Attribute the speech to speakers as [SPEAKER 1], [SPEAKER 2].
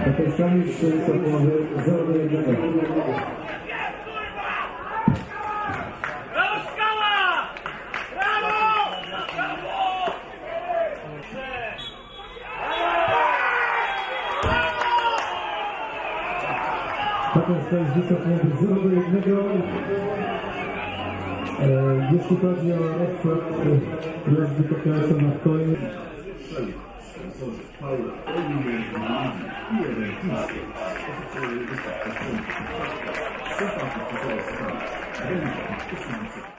[SPEAKER 1] Ten sami trzy Sokołowy 0 do 1. Brawo, Skała! Brawo! Brawo!
[SPEAKER 2] Taką
[SPEAKER 1] swoją Sokołowy 0 do 1.
[SPEAKER 2] E, jeśli chodzi o rozkład e, jazdy pokażę na koniec. ソーセージ、パイラー、オーディオレイズのマーニング、イエレイティースケーキ、オフィスオレイティスト、パソコンとパソコン、センターとパソコンを使う、アレンジを発揮しなさい。